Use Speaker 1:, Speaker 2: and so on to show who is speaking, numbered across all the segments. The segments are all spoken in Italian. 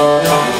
Speaker 1: Tip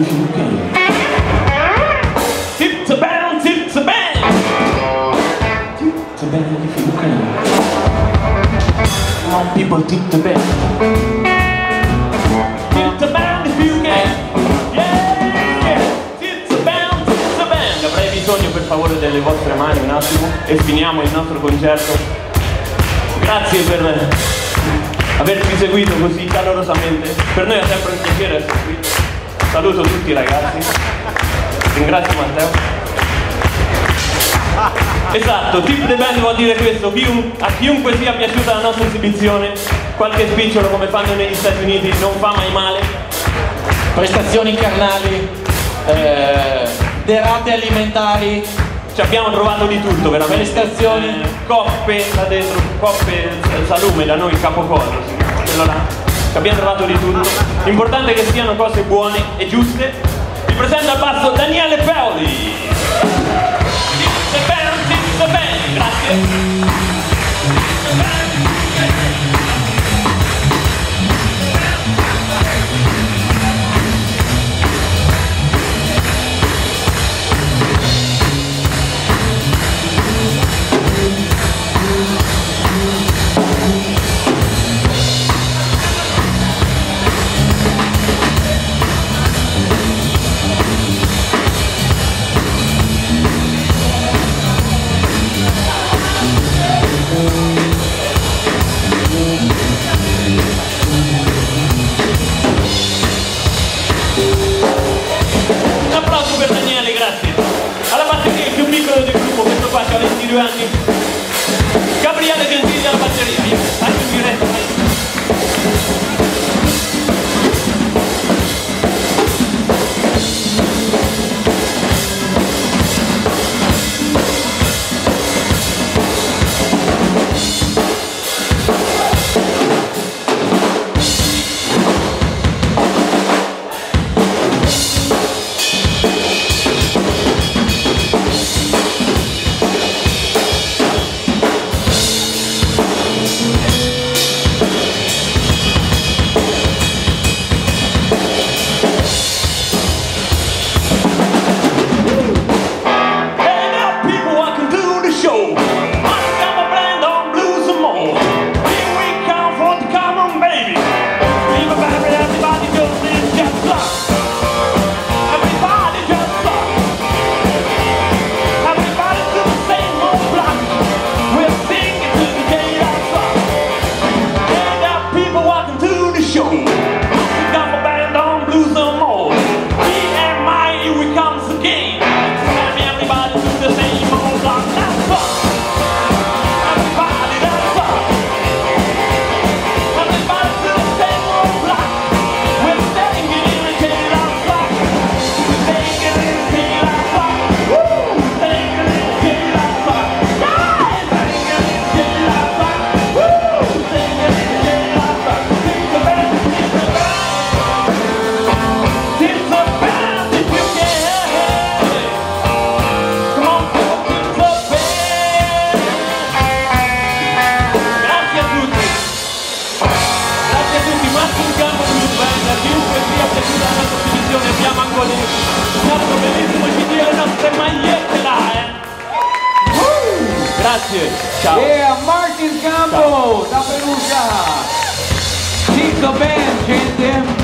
Speaker 1: if you. Tip to band, tip to band if you can. Come on, people, tip to bisogno per favore delle vostre mani un attimo e finiamo il nostro concerto. Grazie per averci seguito così calorosamente. Per noi è sempre un piacere essere qui. Saluto tutti i ragazzi. Ringrazio Matteo. Esatto, tip the band vuol dire questo, a chiunque sia piaciuta la nostra esibizione, qualche spicciolo come fanno negli Stati Uniti non fa mai male.
Speaker 2: prestazioni carnali, eh, derate alimentari,
Speaker 1: Ci abbiamo trovato di tutto, veramente.
Speaker 2: Prestazioni.
Speaker 1: Eh, coppe da dentro, coppe eh, salume da noi, capocollo, quello là. Ci abbiamo trovato di tutto. L'importante è che siano cose buone e giuste. Vi presento al basso Daniele Paoli. Giovanni. Gabriele Gentile alla. televisione abbiamo anche lì quanto bellissimo ci dire le nostre magliette là eh uh! grazie ciao
Speaker 2: yeah Martin Campo ciao. da Perugia Tito Ben gente eh.